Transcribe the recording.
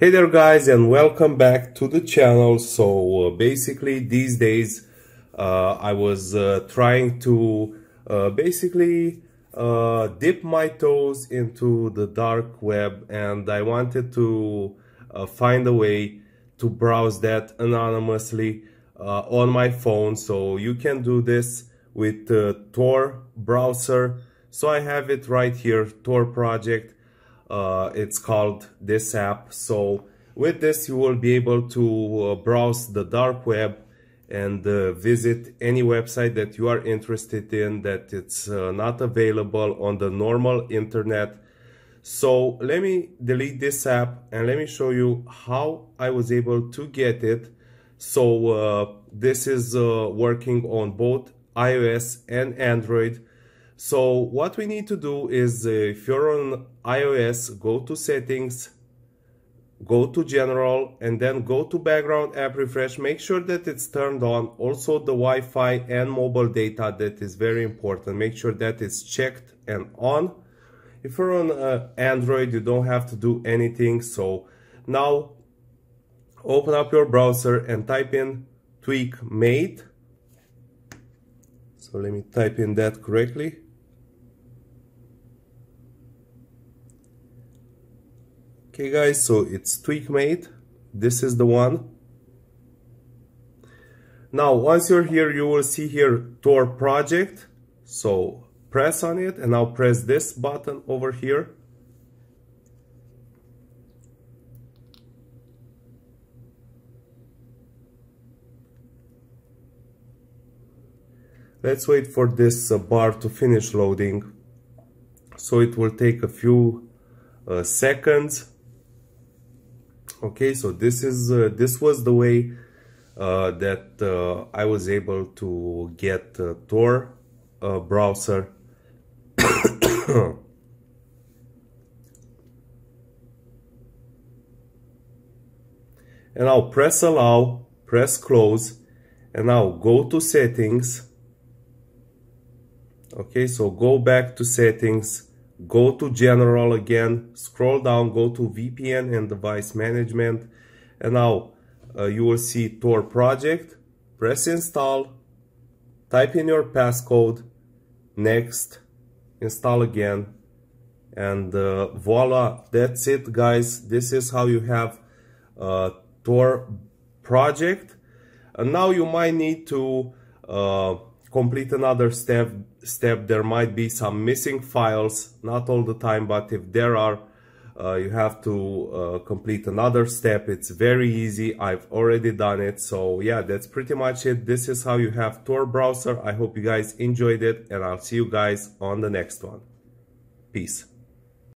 Hey there guys and welcome back to the channel. So uh, basically these days uh, I was uh, trying to uh, basically uh, dip my toes into the dark web and I wanted to uh, find a way to browse that anonymously on my phone. So you can do this with Tor browser. So I have it right here, Tor project uh, it's called this app. So with this you will be able to uh, browse the dark web and uh, visit any website that you are interested in that it's uh, not available on the normal internet. So let me delete this app and let me show you how I was able to get it. So uh, this is uh, working on both iOS and Android so what we need to do is uh, if you're on iOS, go to settings, go to general and then go to background app refresh. Make sure that it's turned on. Also the Wi-Fi and mobile data that is very important. Make sure that it's checked and on. If you're on uh, Android, you don't have to do anything. So now open up your browser and type in Tweakmate. So let me type in that correctly. Okay guys, so it's Tweakmate. This is the one. Now, once you're here, you will see here Tor project. So press on it and now press this button over here. Let's wait for this uh, bar to finish loading. So it will take a few uh, seconds okay so this is uh, this was the way uh, that uh, I was able to get Tor uh, browser. And I'll press allow press close and I'll go to settings. Okay so go back to settings go to general again scroll down go to VPN and device management. And now uh, you will see Tor project. Press install. Type in your passcode. Next. Install again. And uh, voila that's it guys. This is how you have uh, Tor project. And now you might need to uh, complete another step step there might be some missing files not all the time but if there are uh, you have to uh, complete another step. It's very easy. I've already done it. So yeah that's pretty much it. This is how you have Tor browser. I hope you guys enjoyed it and I'll see you guys on the next one. Peace